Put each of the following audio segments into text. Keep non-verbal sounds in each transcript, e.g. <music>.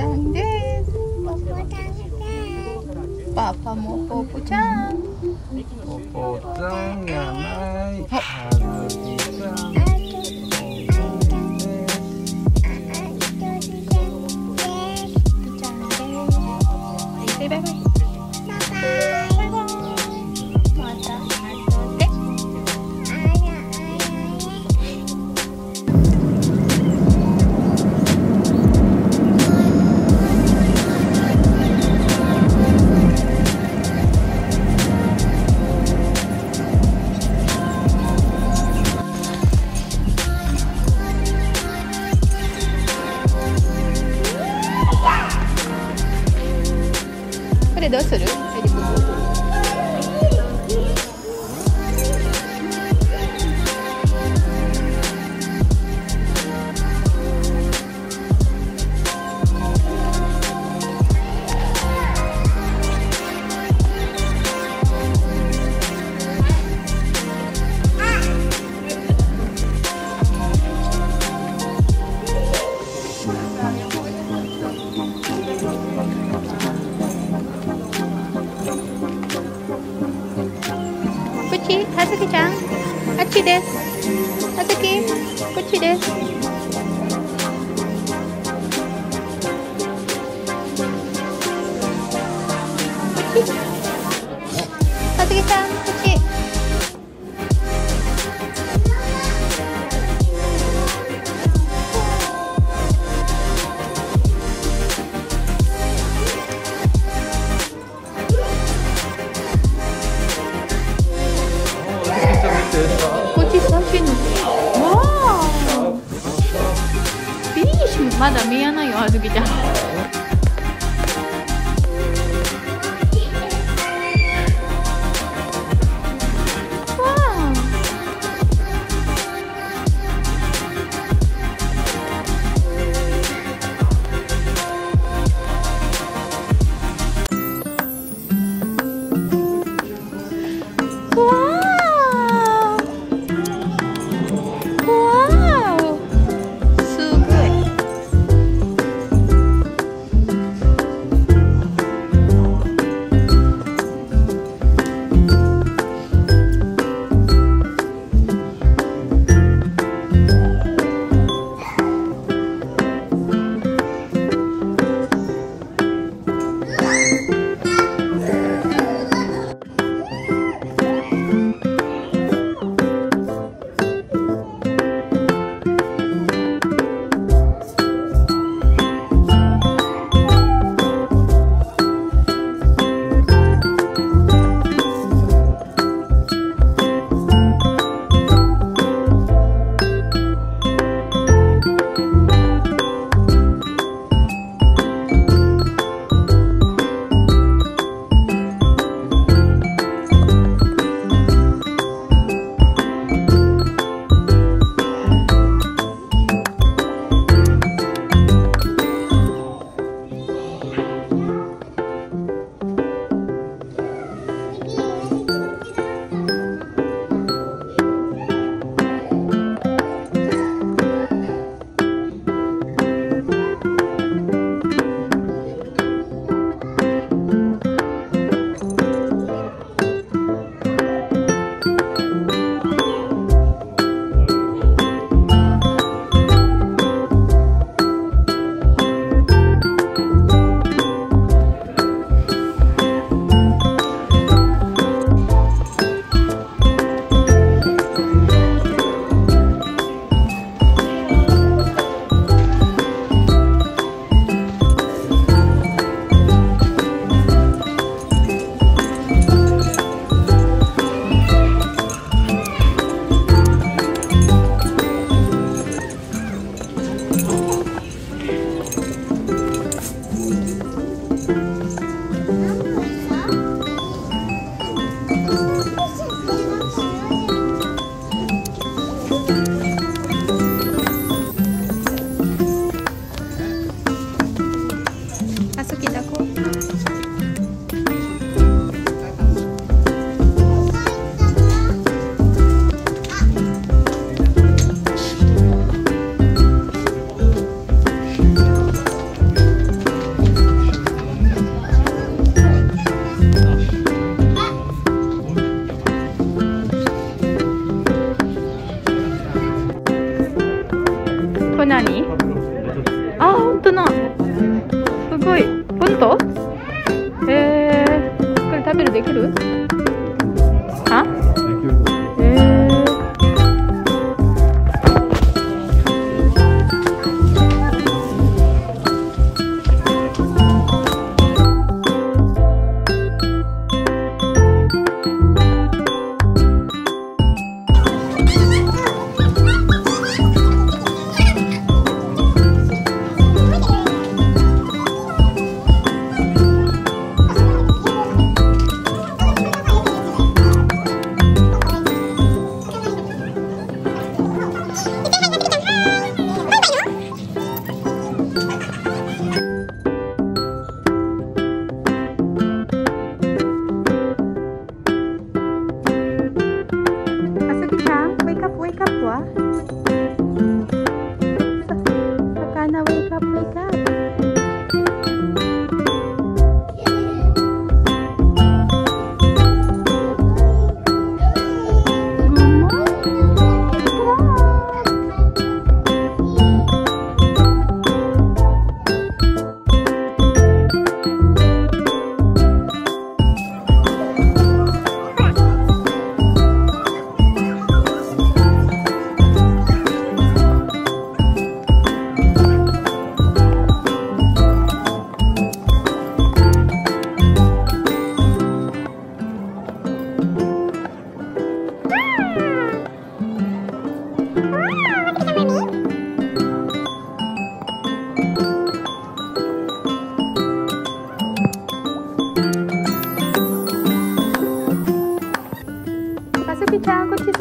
done this. Popo done. Papa mo popo-chan. どうする？ 꽃이 썰피는 와! Finish! 맞아, 미안해요, 아주 그냥. ごい。ポント？えー、これ食べるできる？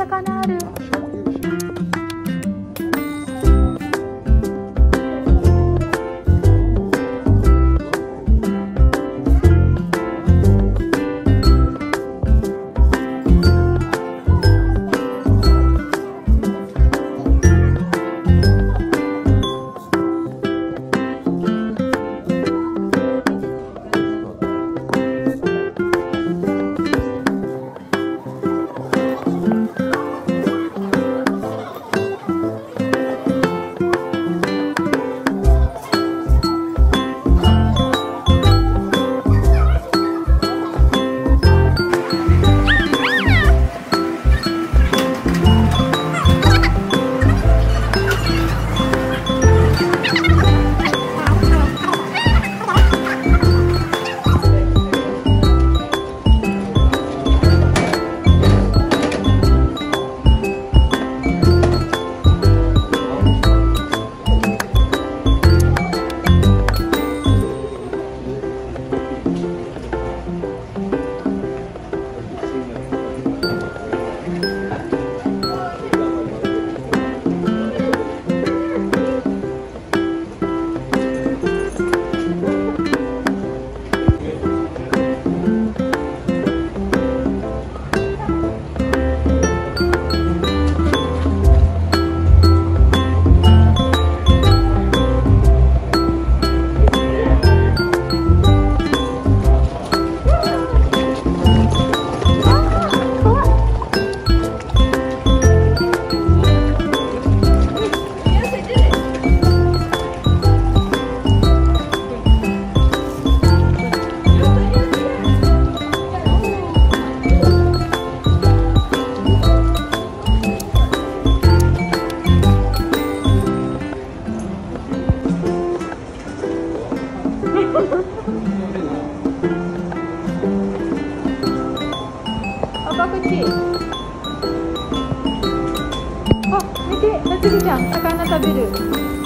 魚ある。て、なつりちゃん、魚食べる。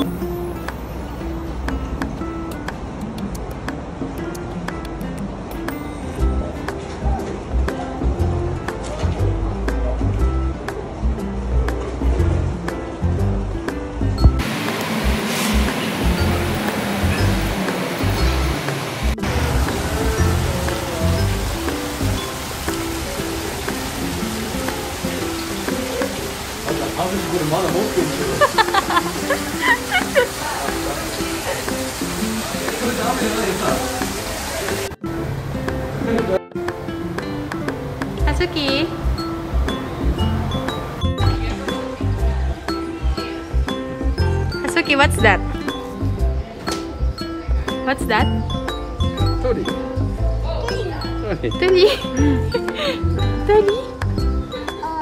Hatsuki. Hatsuki, what's that? What's that? Tori. Tori. <laughs> Tori. Uh,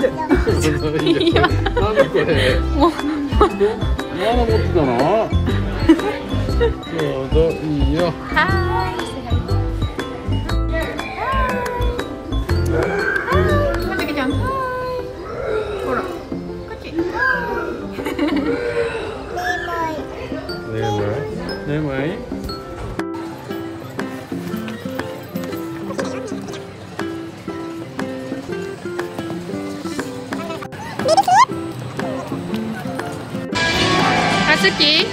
Tori. 何これもうまだ持ってたのそうどいいよはーい。はーい。ちゃん。はーい。ほら。こっち。眠い眠い Hasuki.